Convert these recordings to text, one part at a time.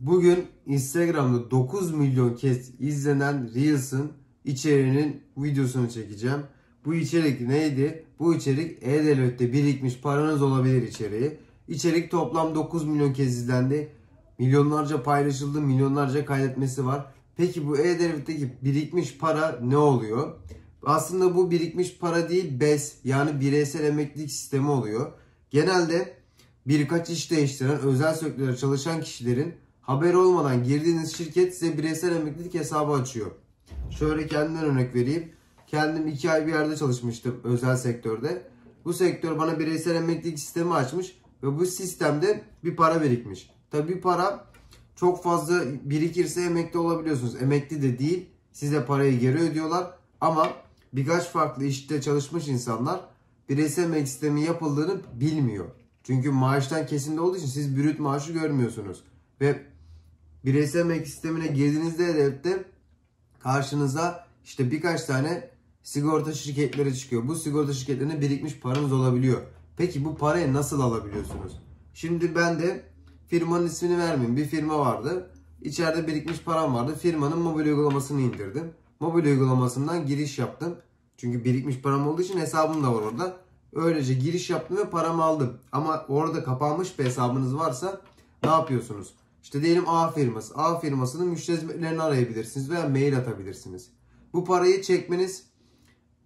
Bugün Instagram'da 9 milyon kez izlenen Reels'ın içeriğinin videosunu çekeceğim. Bu içerik neydi? Bu içerik E-Devlet'te birikmiş paranız olabilir içeriği. İçerik toplam 9 milyon kez izlendi. Milyonlarca paylaşıldı, milyonlarca kaydetmesi var. Peki bu E-Devlet'teki birikmiş para ne oluyor? Aslında bu birikmiş para değil BES yani bireysel emeklilik sistemi oluyor. Genelde birkaç iş değiştiren özel sektörde çalışan kişilerin haber olmadan girdiğiniz şirket size bireysel emeklilik hesabı açıyor. Şöyle kendimden örnek vereyim. Kendim 2 ay bir yerde çalışmıştım özel sektörde. Bu sektör bana bireysel emeklilik sistemi açmış ve bu sistemde bir para birikmiş. Tabi bir para çok fazla birikirse emekli olabiliyorsunuz. Emekli de değil. Size parayı geri ödüyorlar. Ama birkaç farklı işte çalışmış insanlar bireysel emeklilik sistemi yapıldığını bilmiyor. Çünkü maaştan kesimde olduğu için siz brüt maaşı görmüyorsunuz. Ve bireysel emeklilik sistemine girdiğinizde devlette karşınıza işte birkaç tane sigorta şirketleri çıkıyor. Bu sigorta şirketlerine birikmiş paranız olabiliyor. Peki bu parayı nasıl alabiliyorsunuz? Şimdi ben de firmanın ismini vermeyeyim. Bir firma vardı. İçeride birikmiş param vardı. Firmanın mobil uygulamasını indirdim. Mobil uygulamasından giriş yaptım. Çünkü birikmiş param olduğu için hesabım da var orada. Öylece giriş yaptım ve paramı aldım. Ama orada kapanmış bir hesabınız varsa ne yapıyorsunuz? İşte diyelim A firması. A firmasının müşteri hizmetlerini arayabilirsiniz veya mail atabilirsiniz. Bu parayı çekmeniz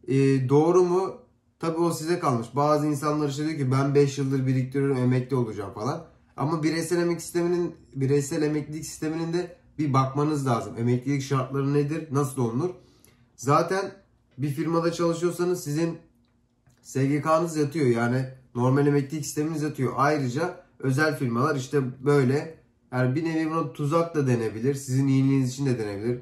e, doğru mu? Tabi o size kalmış. Bazı insanlar işte diyor ki ben 5 yıldır biriktiriyorum emekli olacağım falan. Ama bireysel emeklilik sisteminin bireysel emeklilik sisteminin de bir bakmanız lazım. Emeklilik şartları nedir? Nasıl olunur? Zaten bir firmada çalışıyorsanız sizin SGK'nız yatıyor. Yani normal emeklilik sisteminiz yatıyor. Ayrıca özel firmalar işte böyle yani bir nevi buna tuzak da denebilir. Sizin iyiliğiniz için de denebilir.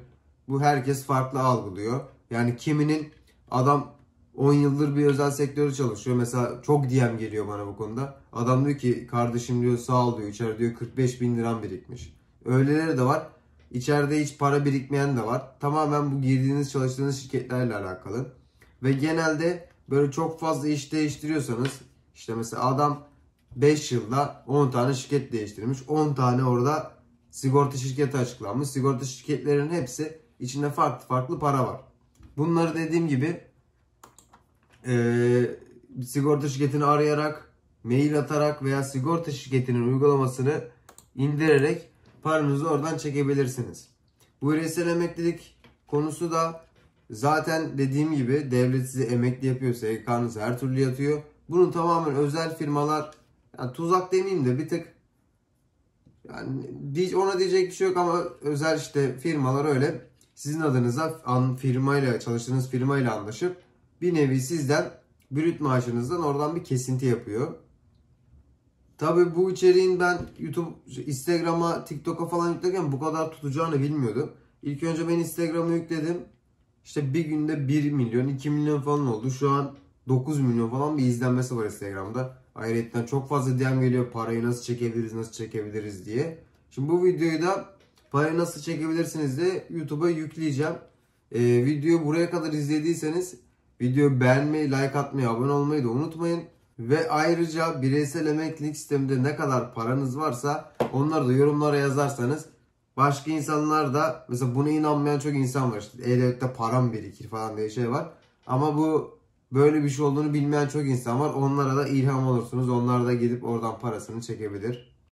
Bu herkes farklı algılıyor. Yani kiminin adam 10 yıldır bir özel sektörde çalışıyor. Mesela çok DM geliyor bana bu konuda. Adam diyor ki kardeşim diyor sağ ol diyor. İçeride diyor 45 bin liram birikmiş. Öyleleri de var. İçeride hiç para birikmeyen de var. Tamamen bu girdiğiniz çalıştığınız şirketlerle alakalı. Ve genelde böyle çok fazla iş değiştiriyorsanız işte mesela adam 5 yılda 10 tane şirket değiştirmiş. 10 tane orada sigorta şirketi açıklanmış. Sigorta şirketlerinin hepsi içinde farklı farklı para var. Bunları dediğim gibi e, sigorta şirketini arayarak, mail atarak veya sigorta şirketinin uygulamasını indirerek paranızı oradan çekebilirsiniz. Bu bireysel emeklilik konusu da zaten dediğim gibi devlet size emekli yapıyor. SGK'nız her türlü yatıyor. Bunun tamamen özel firmalar yani tuzak demeyeyim de bir tık yani ona diyecek bir şey yok ama özel işte firmalar öyle sizin adınıza firmayla çalıştığınız firmayla anlaşıp bir nevi sizden brüt maaşınızdan oradan bir kesinti yapıyor. Tabi bu içeriğin ben YouTube, Instagram'a, TikTok'a falan yüklerken bu kadar tutacağını bilmiyordum. İlk önce ben Instagram'a yükledim. İşte bir günde 1 milyon, 2 milyon falan oldu. Şu an 9 milyon falan bir izlenmesi var Instagram'da. Ayrıca çok fazla DM geliyor parayı nasıl çekebiliriz, nasıl çekebiliriz diye. Şimdi bu videoyu da parayı nasıl çekebilirsiniz de YouTube'a yükleyeceğim. Ee, videoyu buraya kadar izlediyseniz videoyu beğenmeyi, like atmayı, abone olmayı da unutmayın. Ve ayrıca bireysel emeklilik sisteminde ne kadar paranız varsa onları da yorumlara yazarsanız başka insanlar da mesela buna inanmayan çok insan var. İşte E-Devlet'te param birikir falan diye şey var. Ama bu böyle bir şey olduğunu bilmeyen çok insan var. Onlara da ilham olursunuz. Onlar da gidip oradan parasını çekebilir.